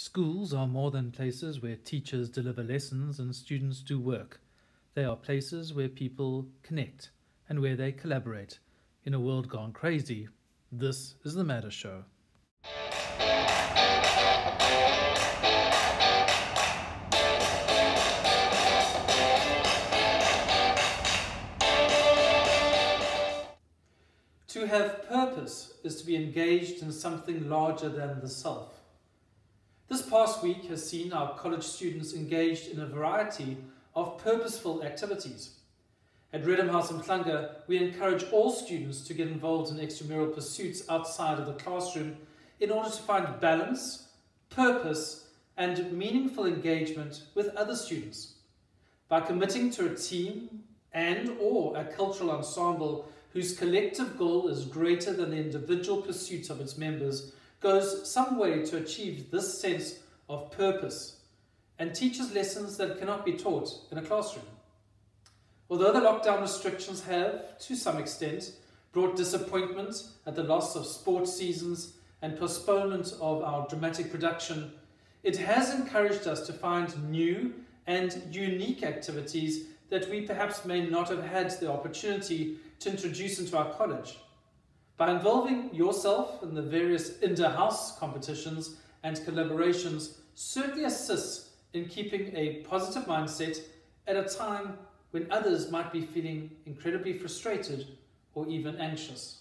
Schools are more than places where teachers deliver lessons and students do work. They are places where people connect and where they collaborate. In a world gone crazy, this is the Matter Show. To have purpose is to be engaged in something larger than the self. This past week has seen our college students engaged in a variety of purposeful activities. At Reddam House in Mhlanga, we encourage all students to get involved in extramural pursuits outside of the classroom in order to find balance, purpose, and meaningful engagement with other students. By committing to a team and or a cultural ensemble whose collective goal is greater than the individual pursuits of its members, goes some way to achieve this sense of purpose and teaches lessons that cannot be taught in a classroom. Although the lockdown restrictions have, to some extent, brought disappointment at the loss of sports seasons and postponement of our dramatic production, it has encouraged us to find new and unique activities that we perhaps may not have had the opportunity to introduce into our college. By involving yourself in the various inter-house competitions and collaborations certainly assists in keeping a positive mindset at a time when others might be feeling incredibly frustrated or even anxious.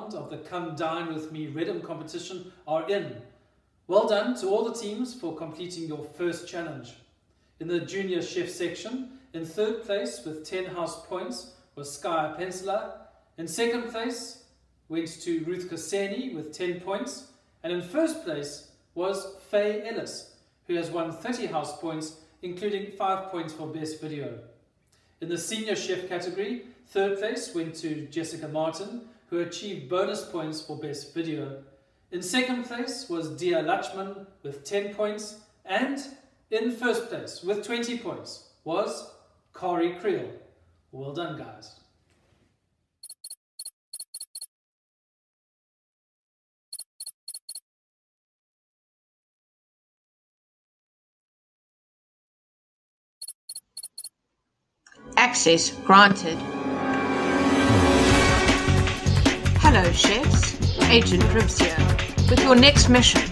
Round of the Come Dine With Me Reddam competition are in. Well done to all the teams for completing your first challenge. In the junior chef section, in third place with 10 house points was Sky Pensela. In second place went to Ruth Koseni with 10 points. And in first place was Faye Ellis, who has won 30 house points, including 5 points for best video. In the senior chef category, third place went to Jessica Martin, who achieved bonus points for best video. In second place was Dia Lachman with 10 points, and in first place with 20 points was Kari Creel. Well done, guys. Access granted. Hello, chefs. Agent Ribs here. With your next mission.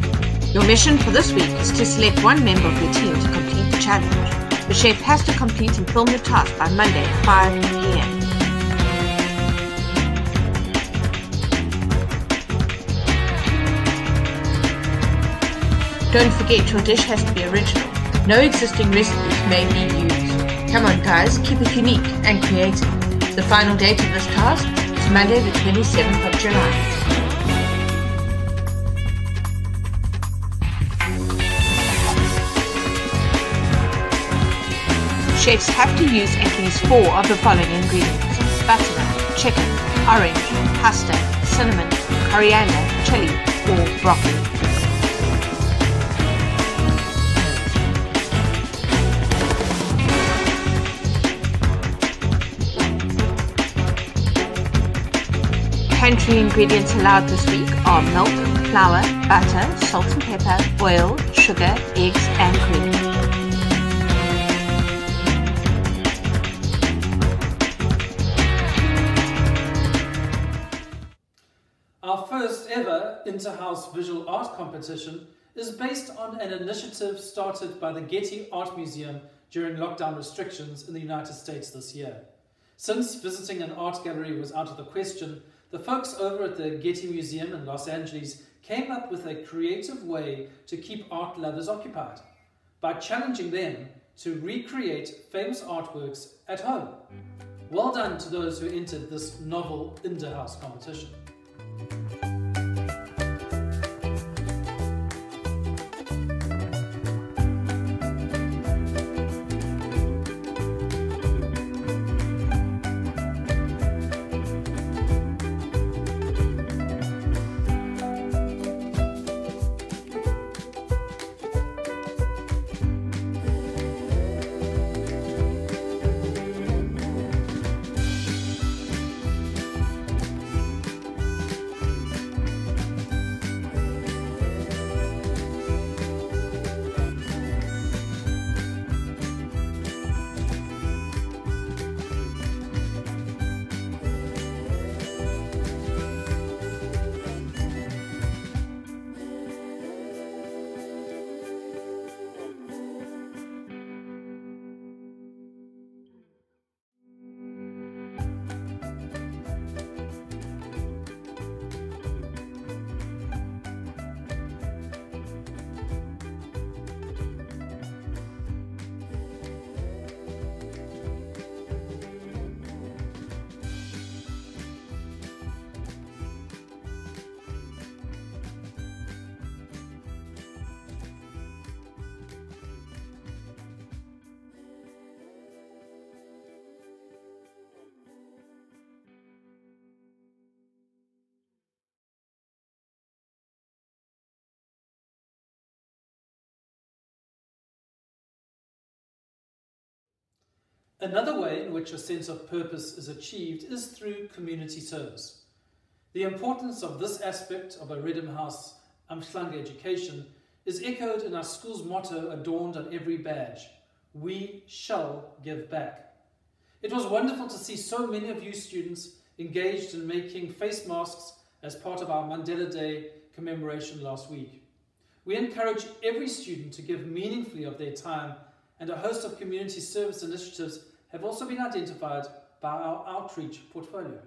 Your mission for this week is to select one member of your team to complete the challenge. The chef has to complete and film the task by Monday at 5 p.m. Don't forget your dish has to be original. No existing recipes may be used. Come on guys, keep it unique and creative. The final date of this task Monday the 27th of July. Chefs have to use at least four of the following ingredients. Butter, chicken, orange, pasta, cinnamon, coriander, chili, or broccoli. Pantry ingredients allowed this week are milk, flour, butter, salt and pepper, oil, sugar, eggs and cream. Our first ever inter-house visual art competition is based on an initiative started by the Getty Art Museum during lockdown restrictions in the United States this year. Since visiting an art gallery was out of the question, the folks over at the Getty Museum in Los Angeles came up with a creative way to keep art lovers occupied by challenging them to recreate famous artworks at home. Well done to those who entered this novel inter-house competition. Another way in which a sense of purpose is achieved is through community service. The importance of this aspect of a Reddam House Umhlanga education is echoed in our school's motto adorned on every badge, we shall give back. It was wonderful to see so many of you students engaged in making face masks as part of our Mandela Day commemoration last week. We encourage every student to give meaningfully of their time and a host of community service initiatives have also been identified by our outreach portfolio.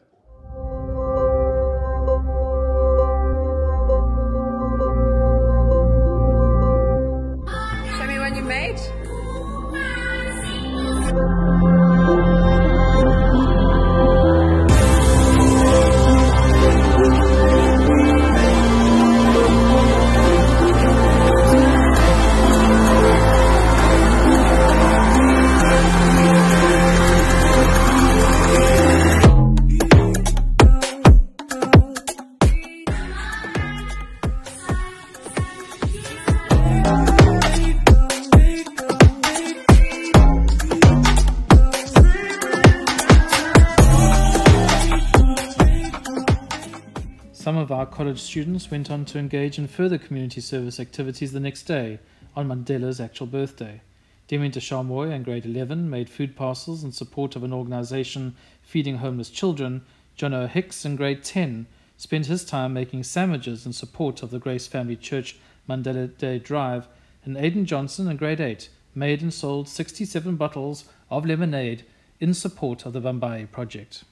College students went on to engage in further community service activities the next day, on Mandela's actual birthday. Demi Deshamoy in grade 11 made food parcels in support of an organization feeding homeless children. John O. Hicks in grade 10 spent his time making sandwiches in support of the Grace Family Church Mandela Day Drive. And Aidan Johnson in grade 8 made and sold 67 bottles of lemonade in support of the Bambayi project.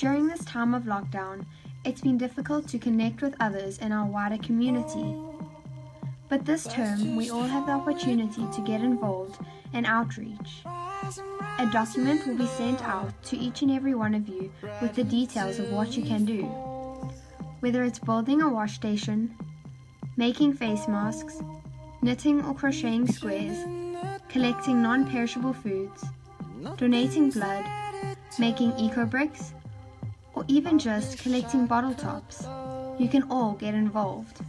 During this time of lockdown, it's been difficult to connect with others in our wider community. But this term, we all have the opportunity to get involved in outreach. A document will be sent out to each and every one of you with the details of what you can do. Whether it's building a wash station, making face masks, knitting or crocheting squares, collecting non perishable foods, donating blood, making eco bricks, or even just collecting bottle tops, you can all get involved.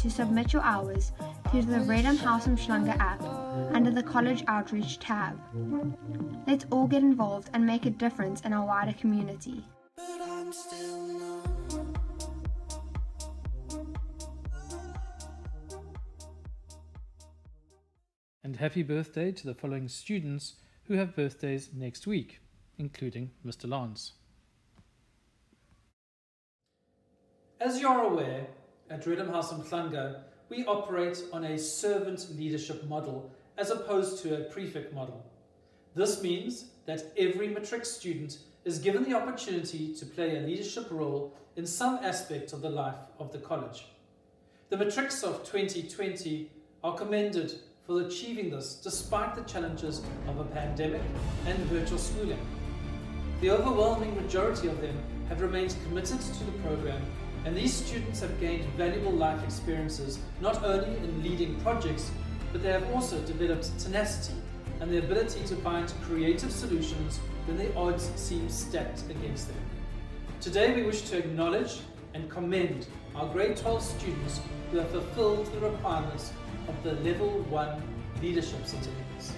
To submit your hours through the Reddam House Umhlanga app under the College Outreach tab. Let's all get involved and make a difference in our wider community. And happy birthday to the following students who have birthdays next week, including Mr. Lance. As you're aware, at Reddam House Umhlanga, we operate on a servant leadership model as opposed to a prefect model. This means that every matric student is given the opportunity to play a leadership role in some aspect of the life of the college. The matrics of 2020 are commended for achieving this despite the challenges of a pandemic and virtual schooling. The overwhelming majority of them have remained committed to the program and these students have gained valuable life experiences not only in leading projects, but they have also developed tenacity and the ability to find creative solutions when the odds seem stacked against them. Today we wish to acknowledge and commend our grade 12 students who have fulfilled the requirements of the Level 1 Leadership Certificates.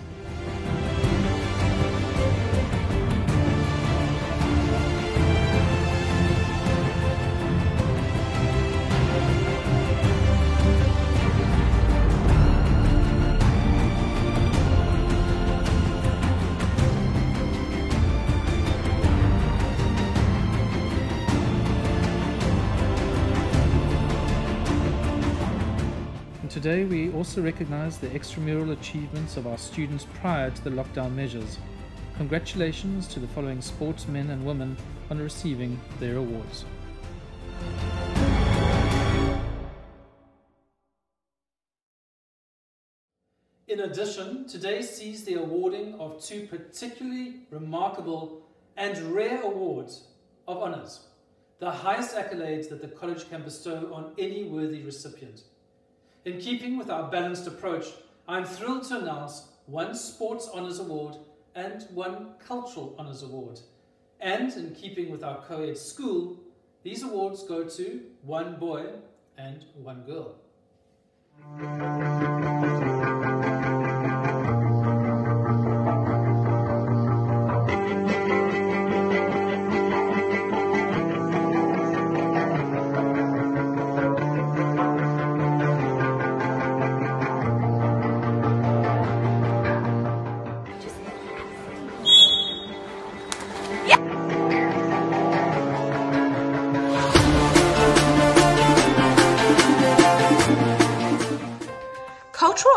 Today we also recognise the extramural achievements of our students prior to the lockdown measures. Congratulations to the following sportsmen and women on receiving their awards. In addition, today sees the awarding of two particularly remarkable and rare awards of honours, the highest accolades that the college can bestow on any worthy recipient. In keeping with our balanced approach, I am thrilled to announce one Sports Honours Award and one Cultural Honours Award. And in keeping with our co-ed school, these awards go to one boy and one girl.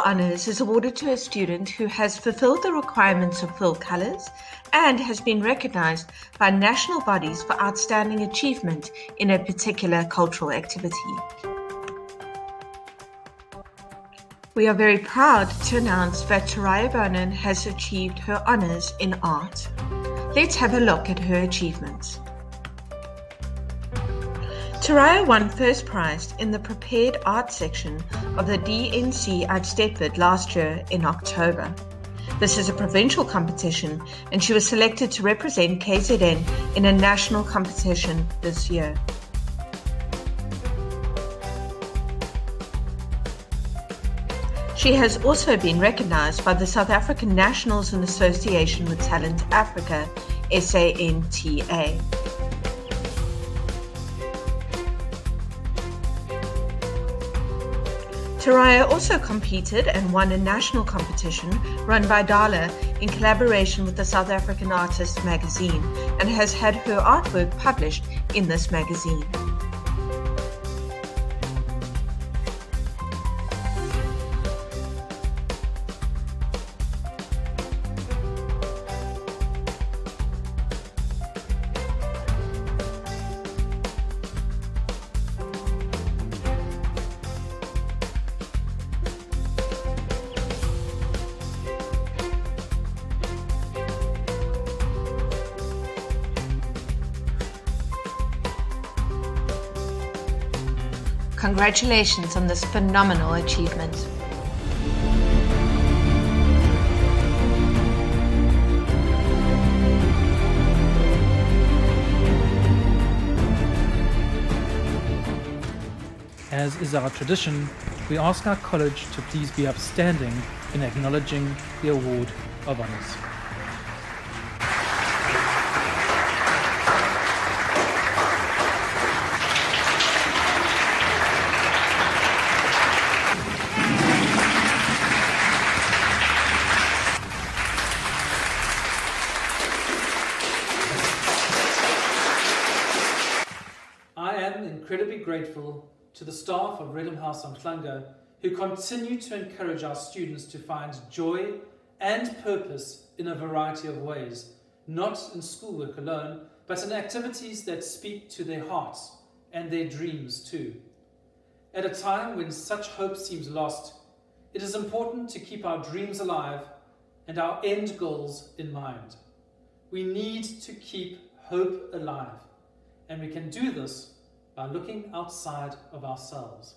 Honours is awarded to a student who has fulfilled the requirements of Full Colours and has been recognised by national bodies for outstanding achievement in a particular cultural activity. We are very proud to announce that Taraya Vernon has achieved her honours in art. Let's have a look at her achievements. Taraya won first prize in the Prepared Art section of the DNC Uitstetwerd last year in October. This is a provincial competition and she was selected to represent KZN in a national competition this year. She has also been recognized by the South African Nationals in Association with Talent Africa, SANTA. Taraya also competed and won a national competition run by Dala in collaboration with the South African Artist magazine and has had her artwork published in this magazine. Congratulations on this phenomenal achievement. As is our tradition, we ask our college to please be upstanding in acknowledging the award of honours. Incredibly grateful to the staff of Reddam House on Umhlanga who continue to encourage our students to find joy and purpose in a variety of ways, not in schoolwork alone, but in activities that speak to their hearts and their dreams too. At a time when such hope seems lost, it is important to keep our dreams alive and our end goals in mind. We need to keep hope alive, and we can do this by looking outside of ourselves.